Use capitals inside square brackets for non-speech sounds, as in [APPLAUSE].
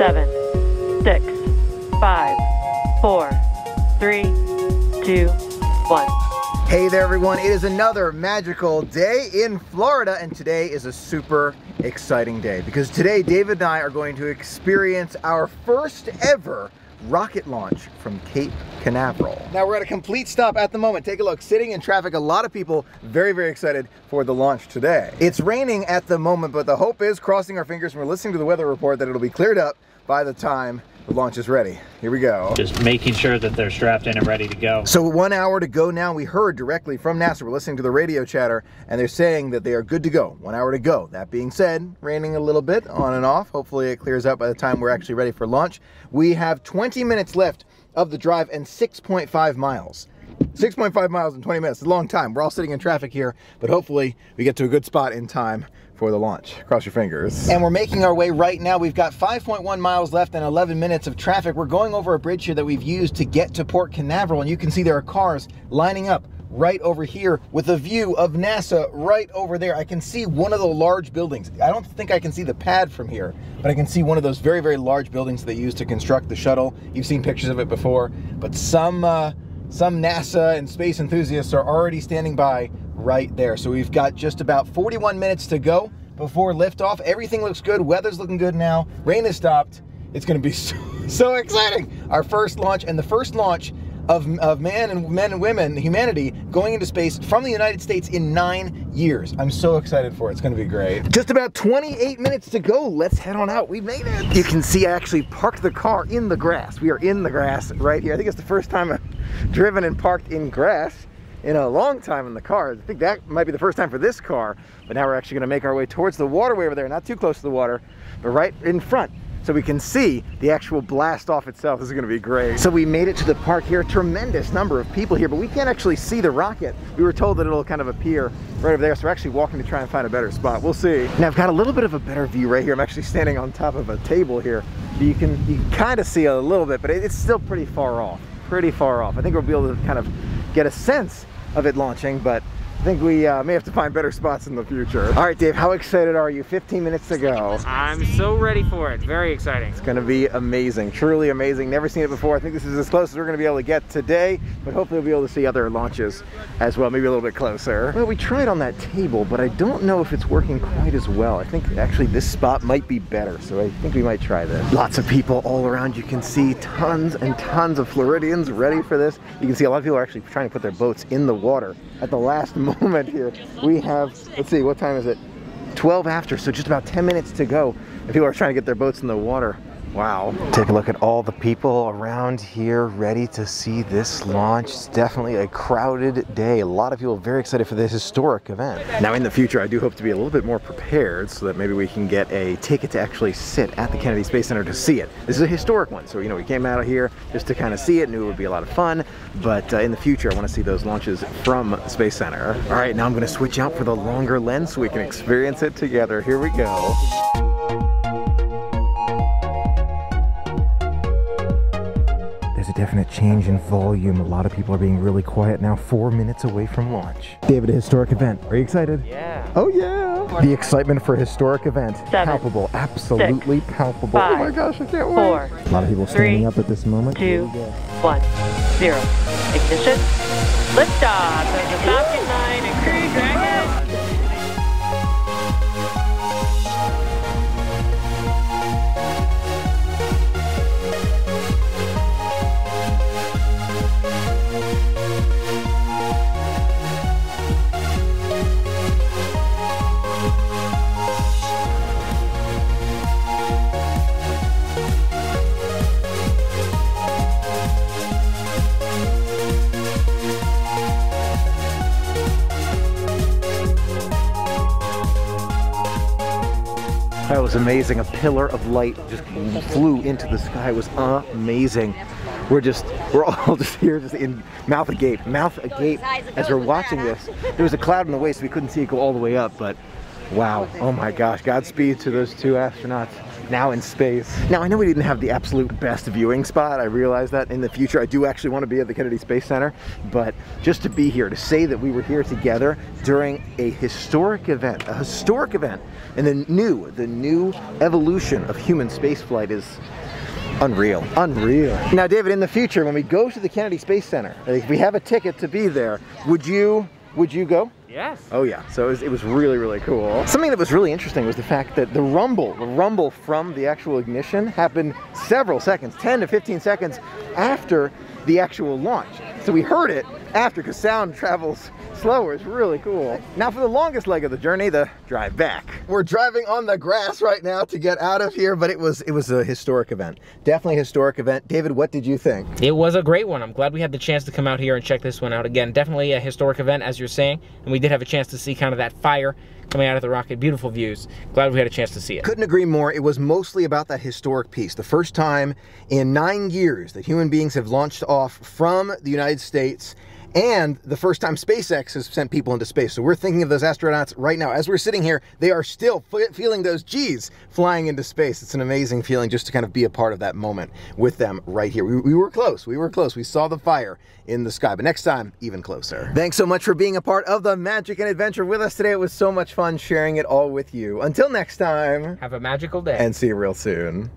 seven, six, five, four, three, two, one. Hey there everyone, it is another magical day in Florida and today is a super exciting day because today David and I are going to experience our first ever rocket launch from Cape Canaveral. Now we're at a complete stop at the moment. Take a look, sitting in traffic, a lot of people very, very excited for the launch today. It's raining at the moment, but the hope is, crossing our fingers, and we're listening to the weather report, that it'll be cleared up by the time the launch is ready. Here we go. Just making sure that they're strapped in and ready to go. So one hour to go now. We heard directly from NASA. We're listening to the radio chatter and they're saying that they are good to go. One hour to go. That being said, raining a little bit on and off. Hopefully it clears up by the time we're actually ready for launch. We have 20 minutes left of the drive and 6.5 miles. 6.5 miles in 20 minutes. It's a long time. We're all sitting in traffic here, but hopefully we get to a good spot in time for the launch. Cross your fingers. And we're making our way right now. We've got 5.1 miles left and 11 minutes of traffic. We're going over a bridge here that we've used to get to Port Canaveral, and you can see there are cars lining up right over here with a view of NASA right over there. I can see one of the large buildings. I don't think I can see the pad from here, but I can see one of those very, very large buildings they use to construct the shuttle. You've seen pictures of it before, but some uh, some NASA and space enthusiasts are already standing by right there. So we've got just about 41 minutes to go before liftoff. Everything looks good. Weather's looking good now. Rain has stopped. It's going to be [LAUGHS] so, so exciting. Our first launch and the first launch of, of man and men and women, humanity, going into space from the United States in nine years. I'm so excited for it. It's going to be great. Just about 28 minutes to go. Let's head on out. We made it. You can see I actually parked the car in the grass. We are in the grass right here. I think it's the first time I've [LAUGHS] driven and parked in grass in a long time in the car. I think that might be the first time for this car, but now we're actually gonna make our way towards the waterway over there, not too close to the water, but right in front so we can see the actual blast off itself. This is gonna be great. So we made it to the park here, tremendous number of people here, but we can't actually see the rocket. We were told that it'll kind of appear right over there, so we're actually walking to try and find a better spot. We'll see. Now I've got a little bit of a better view right here. I'm actually standing on top of a table here. You can, you can kind of see a little bit, but it's still pretty far off, pretty far off. I think we'll be able to kind of get a sense of it launching, but I think we uh, may have to find better spots in the future. All right, Dave, how excited are you? 15 minutes to go. I'm so ready for it. Very exciting. It's gonna be amazing, truly amazing. Never seen it before. I think this is as close as we're gonna be able to get today, but hopefully we'll be able to see other launches as well, maybe a little bit closer. Well, we tried on that table, but I don't know if it's working quite as well. I think actually this spot might be better, so I think we might try this. Lots of people all around. You can see tons and tons of Floridians ready for this. You can see a lot of people are actually trying to put their boats in the water at the last moment moment here. We have, let's see, what time is it? 12 after, so just about 10 minutes to go. And people are trying to get their boats in the water. Wow. Take a look at all the people around here ready to see this launch. It's definitely a crowded day. A lot of people very excited for this historic event. Now in the future, I do hope to be a little bit more prepared so that maybe we can get a ticket to actually sit at the Kennedy Space Center to see it. This is a historic one, so you know, we came out of here just to kind of see it, knew it would be a lot of fun, but uh, in the future, I want to see those launches from Space Center. All right, now I'm going to switch out for the longer lens so we can experience it together. Here we go. Definite change in volume. A lot of people are being really quiet now, four minutes away from launch. David, a historic event. Are you excited? Yeah. Oh yeah. The excitement for a historic event. Seven, palpable, absolutely six, palpable. Five, oh my gosh, I can't wait. A lot of people standing three, up at this moment. Two, one, zero. Ignition. Liftoff Falcon 9 was amazing. A pillar of light just flew into the sky. It was amazing. We're just, we're all [LAUGHS] just here, just in mouth agape, mouth agape as we're watching this. There was a cloud in the way, so we couldn't see it go all the way up, but wow. Oh my gosh. Godspeed to those two astronauts. Now in space. Now, I know we didn't have the absolute best viewing spot. I realize that in the future, I do actually want to be at the Kennedy Space Center, but just to be here, to say that we were here together during a historic event, a historic event, and the new, the new evolution of human spaceflight is Unreal, unreal. Now, David, in the future, when we go to the Kennedy Space Center, if we have a ticket to be there, would you, would you go? Yes. Oh yeah, so it was, it was really, really cool. Something that was really interesting was the fact that the rumble, the rumble from the actual ignition happened several seconds, 10 to 15 seconds after the actual launch. So we heard it after because sound travels slower. It's really cool. Now for the longest leg of the journey, the drive back. We're driving on the grass right now to get out of here, but it was it was a historic event. Definitely a historic event. David, what did you think? It was a great one. I'm glad we had the chance to come out here and check this one out again. Definitely a historic event, as you're saying, and we did have a chance to see kind of that fire coming out of the rocket. Beautiful views. Glad we had a chance to see it. Couldn't agree more. It was mostly about that historic piece. The first time in nine years that human beings have launched off from the United States and the first time SpaceX has sent people into space. So we're thinking of those astronauts right now. As we're sitting here, they are still feeling those G's flying into space. It's an amazing feeling just to kind of be a part of that moment with them right here. We, we were close. We were close. We saw the fire in the sky, but next time, even closer. Thanks so much for being a part of the magic and adventure with us today. It was so much fun sharing it all with you. Until next time, have a magical day and see you real soon.